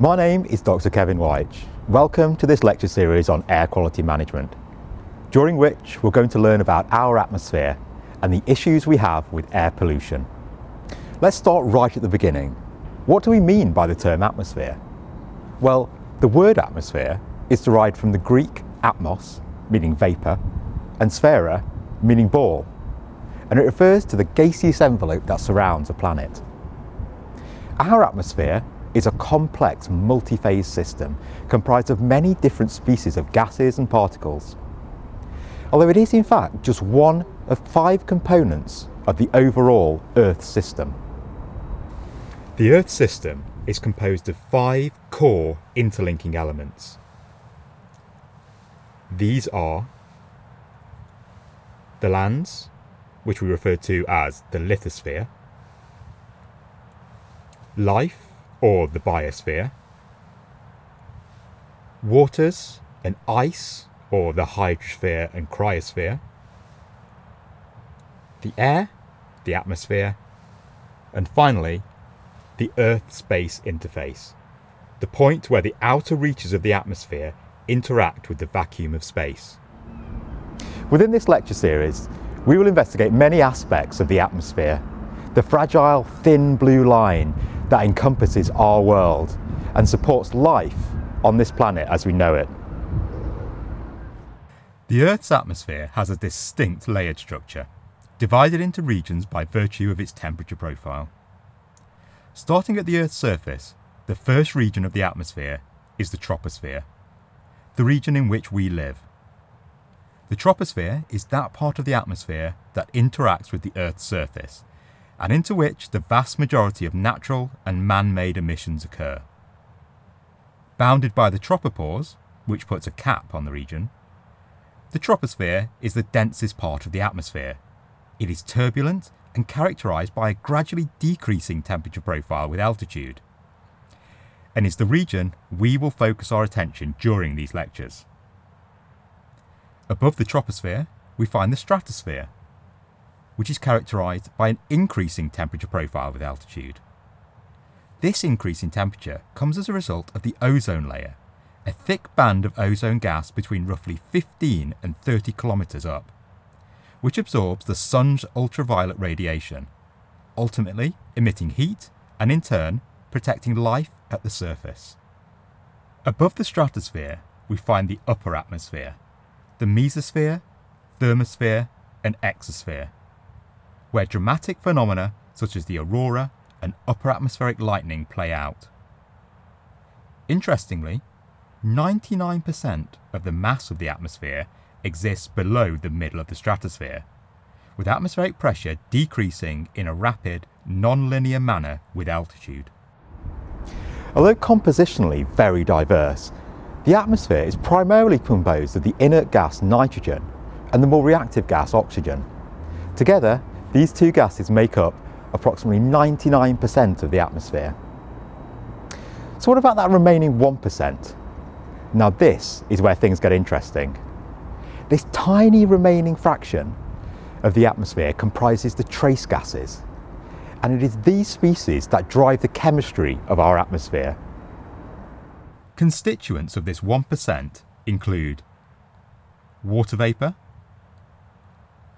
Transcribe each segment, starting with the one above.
My name is Dr. Kevin Wyche. Welcome to this lecture series on air quality management, during which we're going to learn about our atmosphere and the issues we have with air pollution. Let's start right at the beginning. What do we mean by the term atmosphere? Well, the word atmosphere is derived from the Greek atmos, meaning vapour, and sphera, meaning ball, and it refers to the gaseous envelope that surrounds a planet. Our atmosphere is a complex multi-phase system comprised of many different species of gases and particles. Although it is in fact just one of five components of the overall Earth system. The Earth system is composed of five core interlinking elements. These are the lands, which we refer to as the lithosphere, life, or the biosphere, waters and ice, or the hydrosphere and cryosphere, the air, the atmosphere, and finally, the Earth-space interface, the point where the outer reaches of the atmosphere interact with the vacuum of space. Within this lecture series, we will investigate many aspects of the atmosphere, the fragile, thin blue line that encompasses our world and supports life on this planet as we know it. The Earth's atmosphere has a distinct layered structure, divided into regions by virtue of its temperature profile. Starting at the Earth's surface, the first region of the atmosphere is the troposphere, the region in which we live. The troposphere is that part of the atmosphere that interacts with the Earth's surface and into which the vast majority of natural and man-made emissions occur. Bounded by the tropopause, which puts a cap on the region, the troposphere is the densest part of the atmosphere. It is turbulent and characterised by a gradually decreasing temperature profile with altitude, and is the region we will focus our attention during these lectures. Above the troposphere, we find the stratosphere, which is characterised by an increasing temperature profile with altitude. This increase in temperature comes as a result of the ozone layer, a thick band of ozone gas between roughly 15 and 30 kilometres up, which absorbs the sun's ultraviolet radiation, ultimately emitting heat and in turn protecting life at the surface. Above the stratosphere, we find the upper atmosphere, the mesosphere, thermosphere and exosphere, where dramatic phenomena such as the aurora and upper atmospheric lightning play out. Interestingly, 99% of the mass of the atmosphere exists below the middle of the stratosphere, with atmospheric pressure decreasing in a rapid, non-linear manner with altitude. Although compositionally very diverse, the atmosphere is primarily composed of the inert gas nitrogen and the more reactive gas oxygen. Together, these two gases make up approximately 99% of the atmosphere. So what about that remaining 1%? Now this is where things get interesting. This tiny remaining fraction of the atmosphere comprises the trace gases. And it is these species that drive the chemistry of our atmosphere. Constituents of this 1% include water vapour,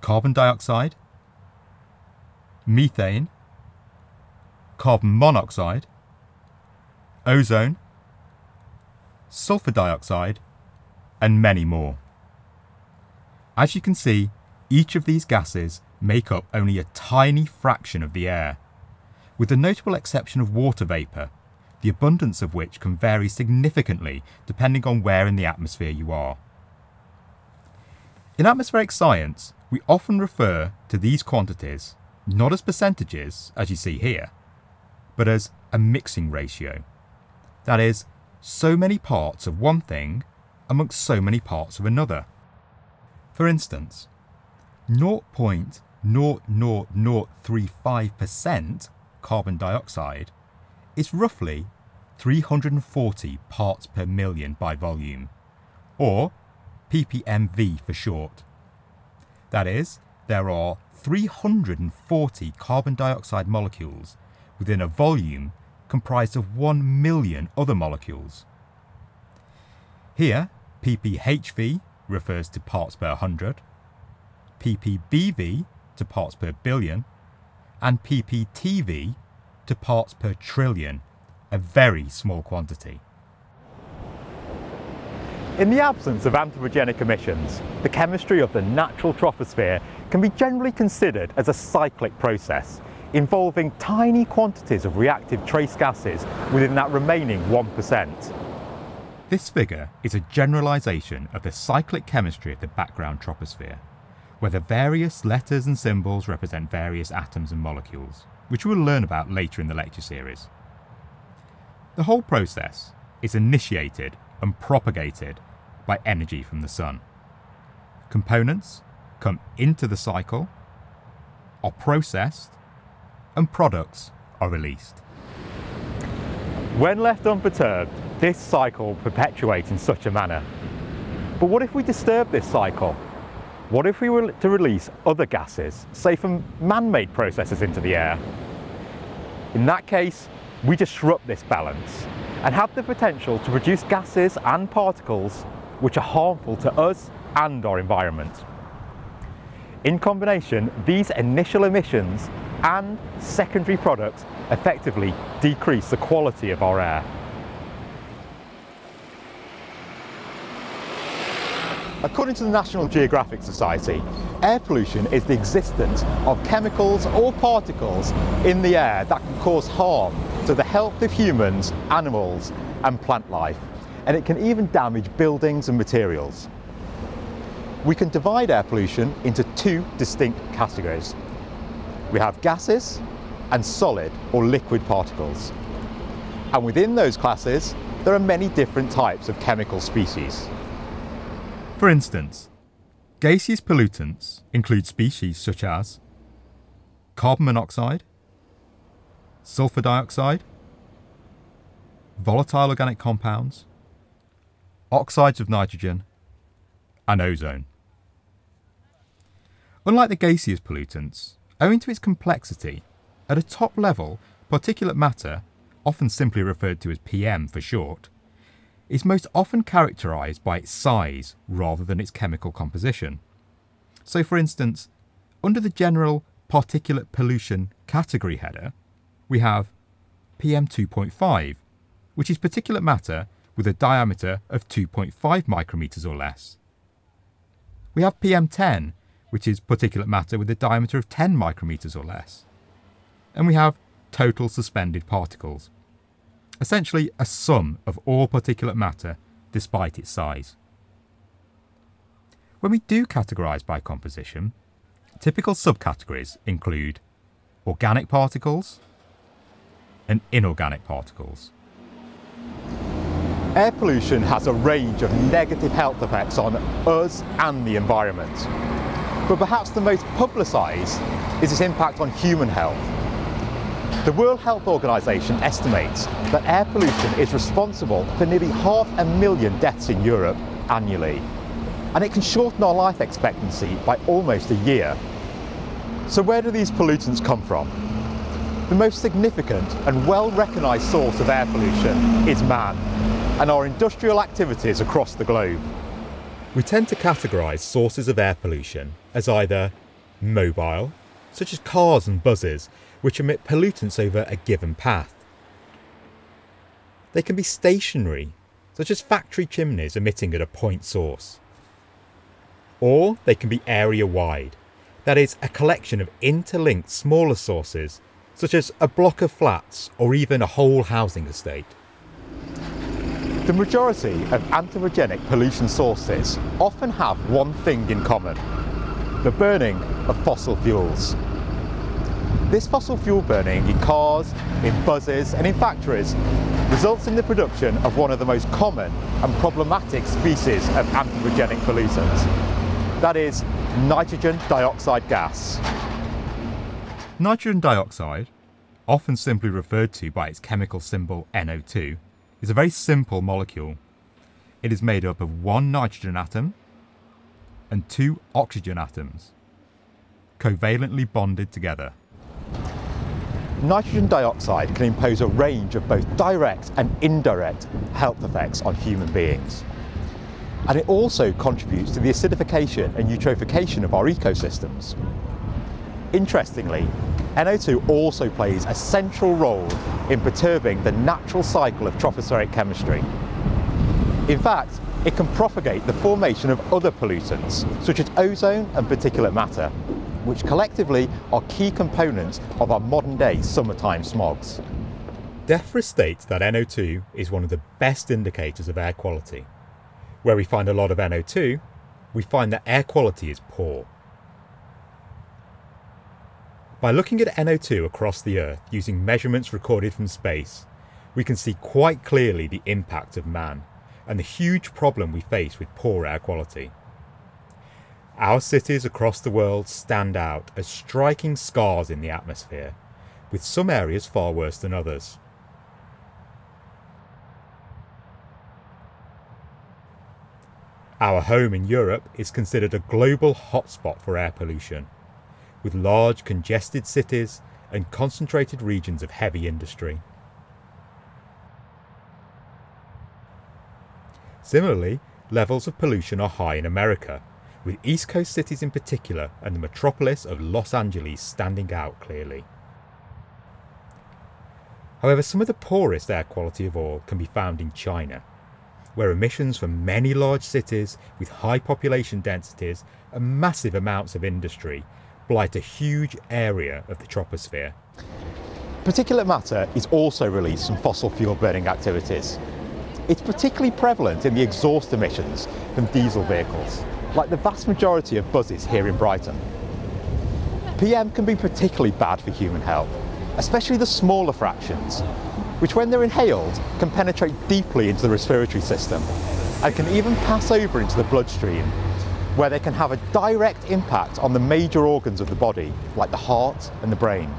carbon dioxide, methane, carbon monoxide, ozone, sulfur dioxide, and many more. As you can see, each of these gases make up only a tiny fraction of the air, with the notable exception of water vapour, the abundance of which can vary significantly depending on where in the atmosphere you are. In atmospheric science, we often refer to these quantities not as percentages, as you see here, but as a mixing ratio. That is, so many parts of one thing amongst so many parts of another. For instance, 0.00035% carbon dioxide is roughly 340 parts per million by volume, or ppmv for short. That is, there are 340 carbon dioxide molecules within a volume comprised of 1 million other molecules. Here, ppHV refers to parts per 100, ppBV to parts per billion, and ppTV to parts per trillion, a very small quantity. In the absence of anthropogenic emissions, the chemistry of the natural troposphere can be generally considered as a cyclic process, involving tiny quantities of reactive trace gases within that remaining 1%. This figure is a generalisation of the cyclic chemistry of the background troposphere, where the various letters and symbols represent various atoms and molecules, which we'll learn about later in the lecture series. The whole process is initiated and propagated by energy from the sun. Components come into the cycle, are processed, and products are released. When left unperturbed, this cycle perpetuates in such a manner. But what if we disturb this cycle? What if we were to release other gases, say from man-made processes into the air? In that case, we disrupt this balance and have the potential to produce gases and particles which are harmful to us and our environment. In combination, these initial emissions and secondary products effectively decrease the quality of our air. According to the National Geographic Society, air pollution is the existence of chemicals or particles in the air that can cause harm to the health of humans, animals and plant life and it can even damage buildings and materials. We can divide air pollution into two distinct categories. We have gases and solid or liquid particles. And within those classes, there are many different types of chemical species. For instance, gaseous pollutants include species such as carbon monoxide, sulfur dioxide, volatile organic compounds, oxides of nitrogen, and ozone. Unlike the gaseous pollutants, owing to its complexity, at a top level, particulate matter, often simply referred to as PM for short, is most often characterised by its size rather than its chemical composition. So, for instance, under the general particulate pollution category header, we have PM2.5, which is particulate matter with a diameter of 2.5 micrometers or less. We have PM10, which is particulate matter with a diameter of 10 micrometers or less. And we have total suspended particles, essentially a sum of all particulate matter despite its size. When we do categorise by composition, typical subcategories include organic particles and inorganic particles. Air pollution has a range of negative health effects on us and the environment. But perhaps the most publicised is its impact on human health. The World Health Organization estimates that air pollution is responsible for nearly half a million deaths in Europe annually. And it can shorten our life expectancy by almost a year. So where do these pollutants come from? The most significant and well recognised source of air pollution is man and our industrial activities across the globe. We tend to categorise sources of air pollution as either mobile, such as cars and buses, which emit pollutants over a given path. They can be stationary, such as factory chimneys emitting at a point source. Or they can be area wide, that is, a collection of interlinked smaller sources, such as a block of flats or even a whole housing estate. The majority of anthropogenic pollution sources often have one thing in common, the burning of fossil fuels. This fossil fuel burning in cars, in buses and in factories results in the production of one of the most common and problematic species of anthropogenic pollutants. That is nitrogen dioxide gas. Nitrogen dioxide, often simply referred to by its chemical symbol NO2, is a very simple molecule. It is made up of one nitrogen atom and two oxygen atoms, covalently bonded together. nitrogen dioxide can impose a range of both direct and indirect health effects on human beings. And it also contributes to the acidification and eutrophication of our ecosystems. Interestingly, NO2 also plays a central role in perturbing the natural cycle of tropospheric chemistry. In fact, it can propagate the formation of other pollutants, such as ozone and particulate matter, which collectively are key components of our modern day summertime smogs. DEFRA states that NO2 is one of the best indicators of air quality. Where we find a lot of NO2, we find that air quality is poor. By looking at NO2 across the Earth using measurements recorded from space, we can see quite clearly the impact of man and the huge problem we face with poor air quality. Our cities across the world stand out as striking scars in the atmosphere, with some areas far worse than others. Our home in Europe is considered a global hotspot for air pollution with large congested cities and concentrated regions of heavy industry. Similarly, levels of pollution are high in America, with East Coast cities in particular and the metropolis of Los Angeles standing out clearly. However, some of the poorest air quality of all can be found in China, where emissions from many large cities with high population densities and massive amounts of industry blight a huge area of the troposphere. Particulate matter is also released from fossil fuel burning activities. It's particularly prevalent in the exhaust emissions from diesel vehicles, like the vast majority of buses here in Brighton. PM can be particularly bad for human health, especially the smaller fractions, which when they're inhaled can penetrate deeply into the respiratory system and can even pass over into the bloodstream where they can have a direct impact on the major organs of the body, like the heart and the brain.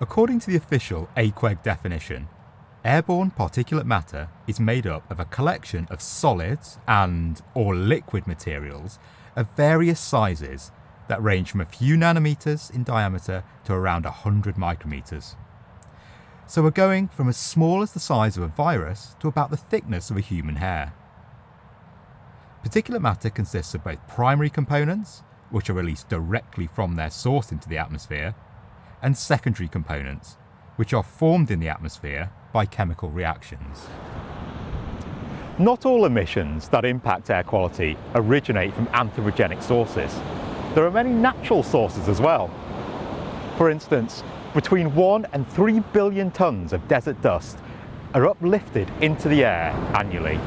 According to the official AQEG definition, airborne particulate matter is made up of a collection of solids and or liquid materials of various sizes that range from a few nanometers in diameter to around 100 micrometers. So we're going from as small as the size of a virus to about the thickness of a human hair. Particulate matter consists of both primary components, which are released directly from their source into the atmosphere, and secondary components, which are formed in the atmosphere by chemical reactions. Not all emissions that impact air quality originate from anthropogenic sources. There are many natural sources as well. For instance, between 1 and 3 billion tonnes of desert dust are uplifted into the air annually.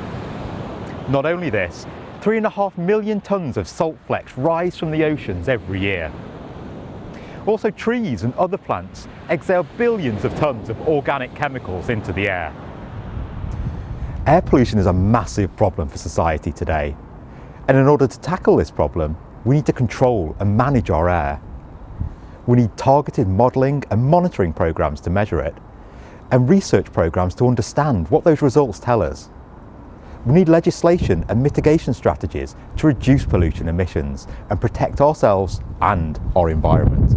Not only this, Three and a half million tonnes of salt flecks rise from the oceans every year. Also trees and other plants exhale billions of tonnes of organic chemicals into the air. Air pollution is a massive problem for society today. And in order to tackle this problem, we need to control and manage our air. We need targeted modelling and monitoring programmes to measure it, and research programmes to understand what those results tell us. We need legislation and mitigation strategies to reduce pollution emissions and protect ourselves and our environment.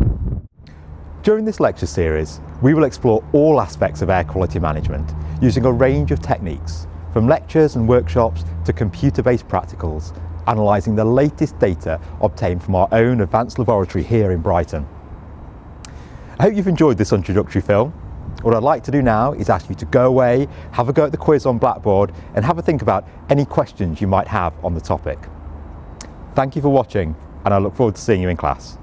During this lecture series, we will explore all aspects of air quality management using a range of techniques, from lectures and workshops to computer-based practicals, analysing the latest data obtained from our own advanced laboratory here in Brighton. I hope you've enjoyed this introductory film what I'd like to do now is ask you to go away, have a go at the quiz on Blackboard and have a think about any questions you might have on the topic. Thank you for watching and I look forward to seeing you in class.